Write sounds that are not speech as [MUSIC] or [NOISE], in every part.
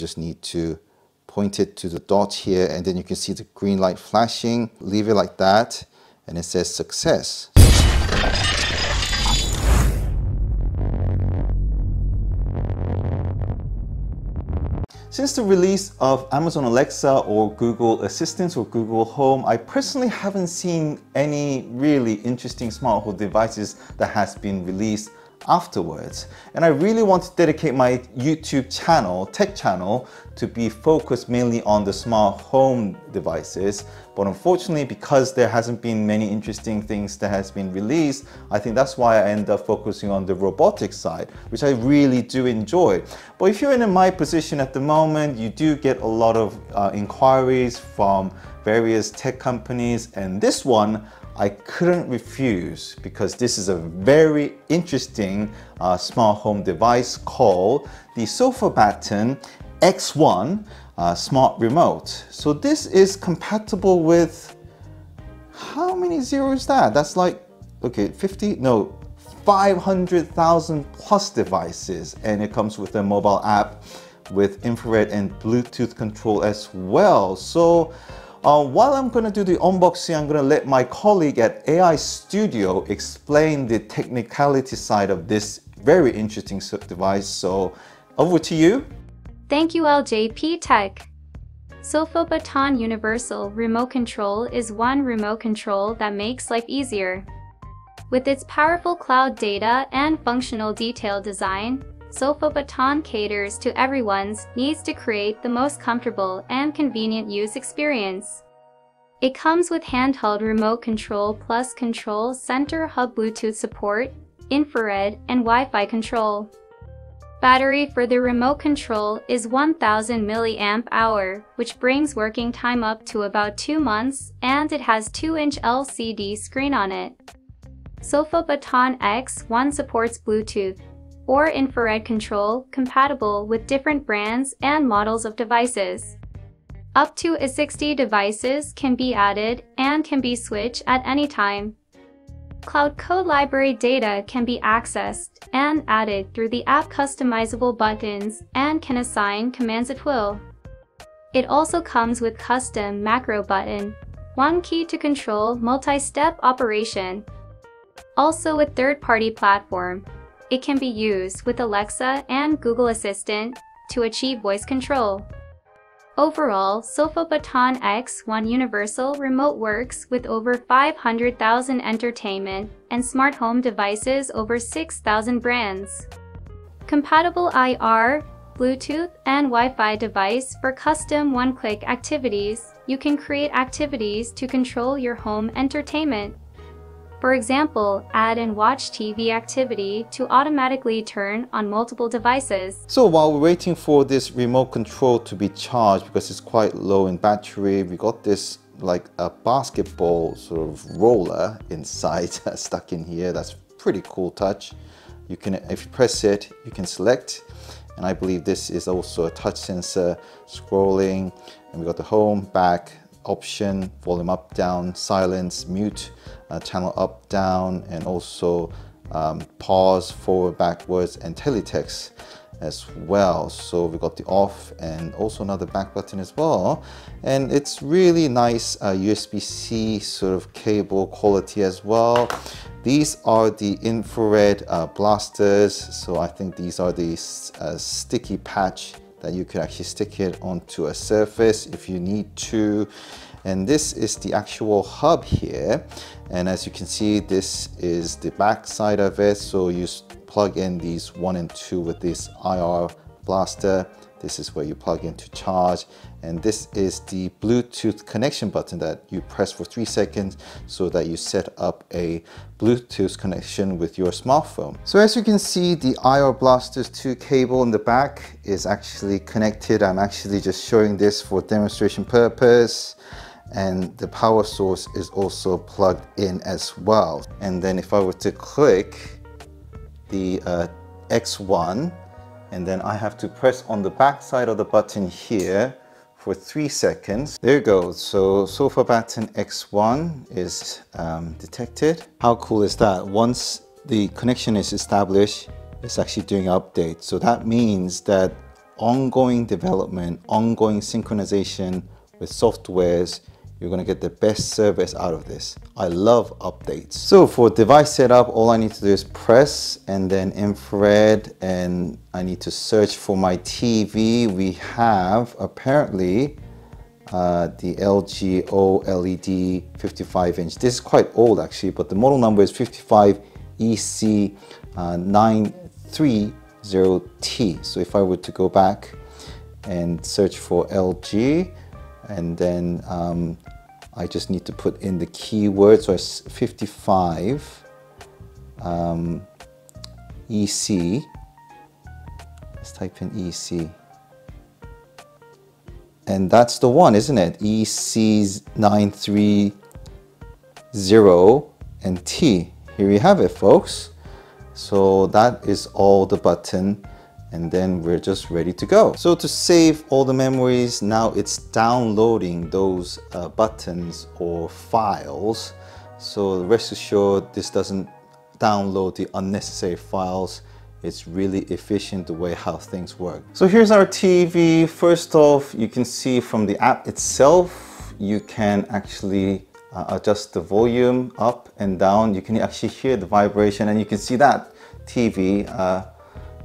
Just need to point it to the dot here and then you can see the green light flashing. Leave it like that and it says success. Since the release of Amazon Alexa or Google Assistant or Google Home, I personally haven't seen any really interesting smart home devices that has been released afterwards. And I really want to dedicate my YouTube channel, tech channel, to be focused mainly on the smart home devices. But unfortunately, because there hasn't been many interesting things that has been released, I think that's why I end up focusing on the robotics side, which I really do enjoy. But if you're in my position at the moment, you do get a lot of uh, inquiries from various tech companies and this one I couldn't refuse because this is a very interesting uh, smart home device called the SofaBaton X1 uh, smart remote. So this is compatible with, how many zeros that? That's like, okay, 50, no, 500,000 plus devices and it comes with a mobile app with infrared and Bluetooth control as well. So uh, while I'm going to do the unboxing, I'm going to let my colleague at AI Studio explain the technicality side of this very interesting device. So over to you. Thank you LJP Tech. SofaBaton Universal Remote Control is one remote control that makes life easier. With its powerful cloud data and functional detail design, SofaBaton caters to everyone's needs to create the most comfortable and convenient use experience. It comes with handheld remote control plus control center hub Bluetooth support, infrared, and Wi-Fi control. Battery for the remote control is 1000 mAh, which brings working time up to about 2 months, and it has 2-inch LCD screen on it. SofaBaton X1 supports Bluetooth, or infrared control compatible with different brands and models of devices. Up to 60 devices can be added and can be switched at any time. Cloud Code Library data can be accessed and added through the app customizable buttons and can assign commands at will. It also comes with custom macro button, one key to control multi-step operation. Also with third-party platform, it can be used with Alexa and Google Assistant to achieve voice control. Overall, SofaBaton X1 Universal Remote works with over 500,000 entertainment and smart home devices over 6,000 brands. Compatible IR, Bluetooth, and Wi-Fi device for custom one-click activities, you can create activities to control your home entertainment. For example, add and watch TV activity to automatically turn on multiple devices. So while we're waiting for this remote control to be charged because it's quite low in battery, we got this like a basketball sort of roller inside [LAUGHS] stuck in here. That's pretty cool touch. You can, if you press it, you can select and I believe this is also a touch sensor scrolling and we got the home, back, option, volume up, down, silence, mute, uh, channel up, down, and also um, pause, forward, backwards, and teletext as well. So we got the off and also another back button as well. And it's really nice uh, USB-C sort of cable quality as well. These are the infrared uh, blasters. So I think these are the uh, sticky patch that you could actually stick it onto a surface if you need to. And this is the actual hub here. And as you can see, this is the back side of it. So you plug in these one and two with this IR blaster. This is where you plug in to charge. And this is the Bluetooth connection button that you press for three seconds so that you set up a Bluetooth connection with your smartphone. So as you can see, the IR Blasters 2 cable in the back is actually connected. I'm actually just showing this for demonstration purpose and the power source is also plugged in as well. And then if I were to click the uh, X1 and then I have to press on the back side of the button here for three seconds. There you go. So SofaBaton X1 is um, detected. How cool is that? Once the connection is established, it's actually doing an update. So that means that ongoing development, ongoing synchronization with softwares, you're gonna get the best service out of this. I love updates. So for device setup, all I need to do is press and then infrared and I need to search for my TV. We have apparently uh, the LG OLED 55 inch. This is quite old actually, but the model number is 55 EC930T. Uh, so if I were to go back and search for LG, and then um, I just need to put in the keyword. So it's 55 um, EC. Let's type in EC. And that's the one, isn't it? EC930 and T. Here you have it, folks. So that is all the button and then we're just ready to go. So to save all the memories, now it's downloading those uh, buttons or files. So rest assured this doesn't download the unnecessary files. It's really efficient the way how things work. So here's our TV. First off, you can see from the app itself, you can actually uh, adjust the volume up and down. You can actually hear the vibration and you can see that TV uh,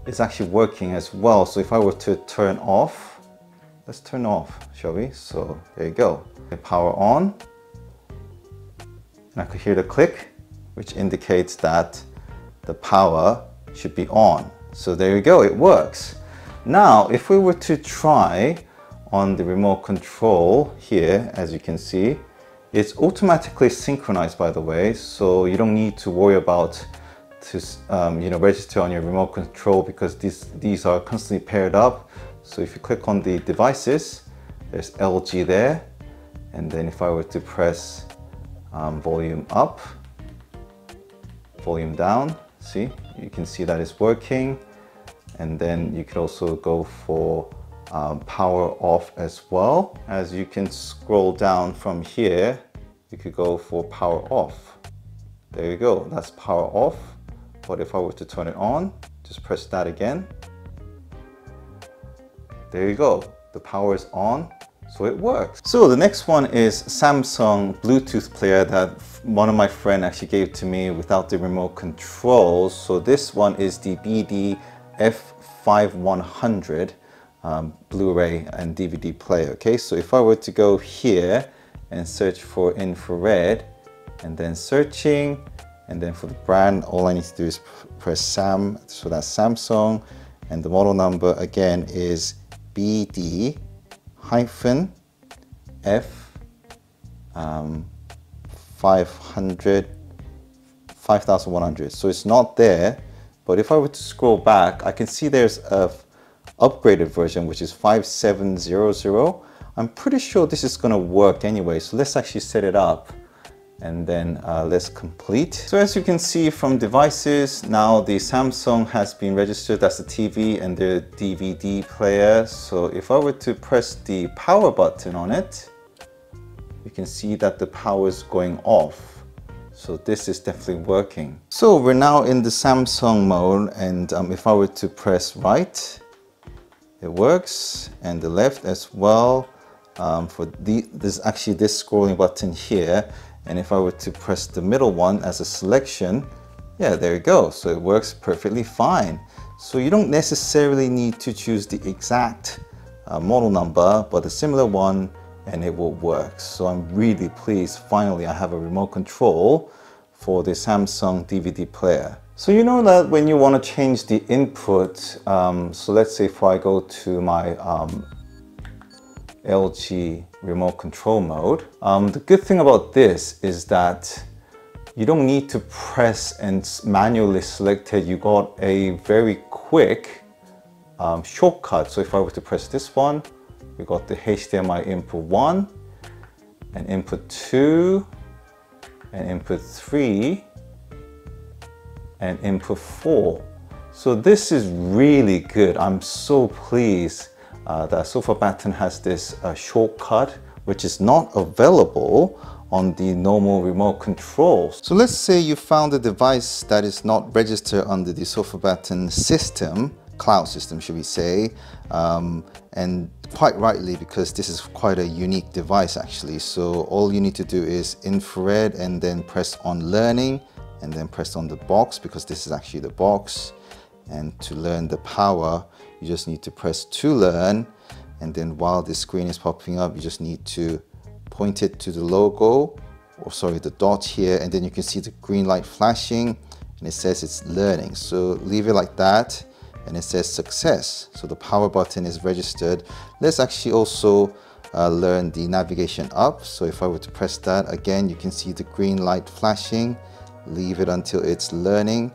is actually working as well. So if I were to turn off, let's turn off, shall we? So there you go. Power on. And I could hear the click, which indicates that the power should be on. So there you go, it works. Now, if we were to try on the remote control here, as you can see, it's automatically synchronized by the way, so you don't need to worry about to um, you know register on your remote control because these these are constantly paired up. So if you click on the devices there's LG there. And then if I were to press um, volume up volume down see you can see that it's working. And then you could also go for um, power off as well. As you can scroll down from here you could go for power off. There you go that's power off but if I were to turn it on, just press that again. There you go. The power is on, so it works. So the next one is Samsung Bluetooth player that one of my friend actually gave to me without the remote control. So this one is the BD F5100 um, Blu-ray and DVD player. Okay, so if I were to go here and search for infrared and then searching, and then for the brand, all I need to do is press SAM, so that's Samsung. And the model number again is BD hyphen F um, 500, 5100. So it's not there, but if I were to scroll back, I can see there's a upgraded version, which is 5700. I'm pretty sure this is gonna work anyway. So let's actually set it up and then uh, let's complete. So as you can see from devices, now the Samsung has been registered as a TV and the DVD player. So if I were to press the power button on it, you can see that the power is going off. So this is definitely working. So we're now in the Samsung mode and um, if I were to press right, it works and the left as well. Um, for the, there's actually this scrolling button here and if I were to press the middle one as a selection, yeah, there you go. So it works perfectly fine. So you don't necessarily need to choose the exact uh, model number, but a similar one and it will work. So I'm really pleased. Finally, I have a remote control for the Samsung DVD player. So you know that when you want to change the input, um, so let's say if I go to my um, LG remote control mode. Um, the good thing about this is that you don't need to press and manually select it. You got a very quick um, shortcut. So if I were to press this one, we got the HDMI input 1 and input 2 and input 3 and input 4. So this is really good. I'm so pleased uh, the Sofa Baton has this uh, shortcut which is not available on the normal remote controls. So let's say you found a device that is not registered under the Sofa Baton system cloud system, should we say. Um, and quite rightly because this is quite a unique device actually. So all you need to do is infrared and then press on learning and then press on the box because this is actually the box. And to learn the power, you just need to press to learn. And then while the screen is popping up, you just need to point it to the logo or sorry, the dot here. And then you can see the green light flashing and it says it's learning. So leave it like that and it says success. So the power button is registered. Let's actually also uh, learn the navigation up. So if I were to press that again, you can see the green light flashing. Leave it until it's learning.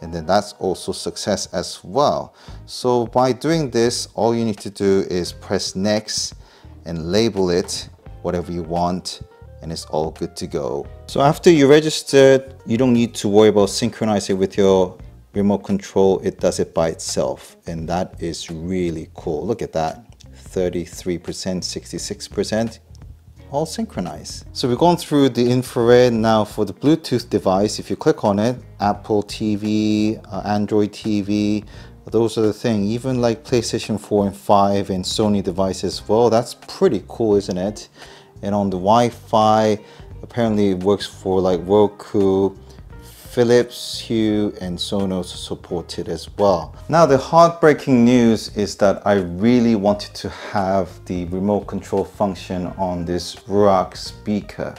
And then that's also success as well. So by doing this, all you need to do is press next and label it whatever you want and it's all good to go. So after you registered, you don't need to worry about synchronizing with your remote control. It does it by itself. And that is really cool. Look at that. 33%, 66%, all synchronized. So we've gone through the infrared. Now for the Bluetooth device, if you click on it, Apple TV, uh, Android TV, those are the thing. Even like PlayStation 4 and 5 and Sony devices, well, that's pretty cool, isn't it? and on the Wi-Fi apparently it works for like Roku Philips, Hue and Sonos supported as well. Now the heartbreaking news is that I really wanted to have the remote control function on this Ruark speaker.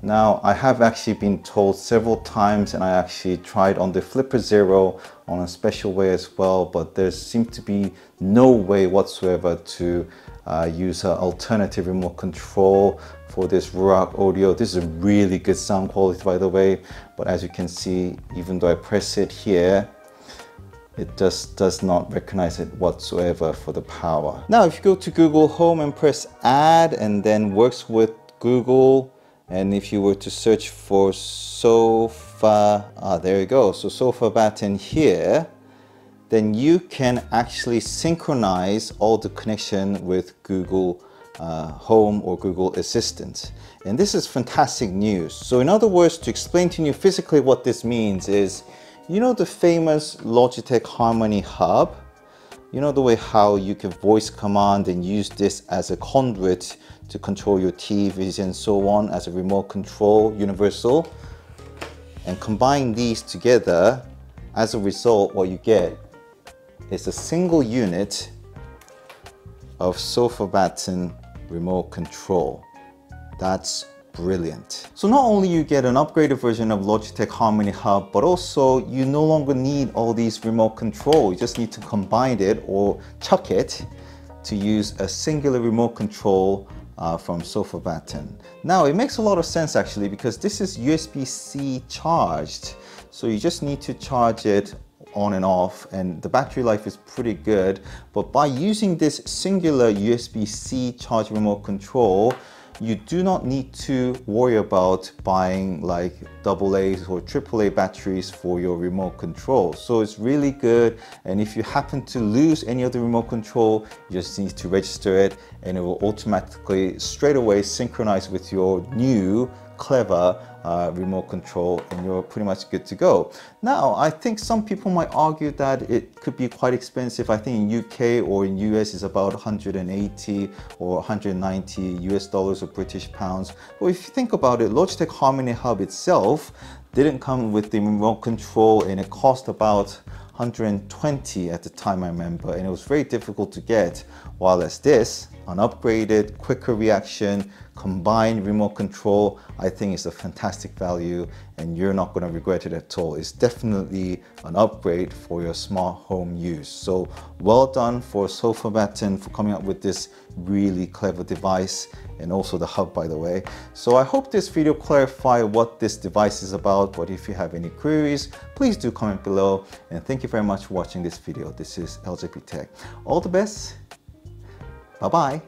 Now I have actually been told several times and I actually tried on the Flipper Zero on a special way as well but there seems to be no way whatsoever to uh, use an alternative remote control for this Ruark audio. This is a really good sound quality by the way, but as you can see, even though I press it here, it just does not recognize it whatsoever for the power. Now, if you go to Google Home and press add and then works with Google, and if you were to search for sofa, ah, there you go. So SofaBaton here, then you can actually synchronize all the connection with Google uh, Home or Google Assistant. And this is fantastic news. So in other words, to explain to you physically what this means is, you know the famous Logitech Harmony Hub? You know the way how you can voice command and use this as a conduit to control your TVs and so on as a remote control universal? And combine these together, as a result, what you get is a single unit of SofaBaton remote control. That's brilliant. So not only you get an upgraded version of Logitech Harmony Hub, but also you no longer need all these remote control. You just need to combine it or chuck it to use a singular remote control uh, from SofaBaton. Now it makes a lot of sense actually because this is USB-C charged. So you just need to charge it on and off and the battery life is pretty good. But by using this singular USB-C charge remote control, you do not need to worry about buying like AA or AAA batteries for your remote control. So it's really good. And if you happen to lose any of the remote control, you just need to register it and it will automatically straight away synchronize with your new clever uh, remote control and you're pretty much good to go. Now, I think some people might argue that it could be quite expensive. I think in UK or in US is about 180 or 190 US dollars or British pounds. But if you think about it, Logitech Harmony Hub itself didn't come with the remote control and it cost about 120 at the time I remember and it was very difficult to get while as this an upgraded, quicker reaction, combined remote control, I think is a fantastic value and you're not going to regret it at all. It's definitely an upgrade for your smart home use. So well done for SofaBaton for coming up with this really clever device and also the hub by the way. So I hope this video clarified what this device is about, but if you have any queries, please do comment below and thank you very much for watching this video. This is LJP Tech. All the best Bye-bye.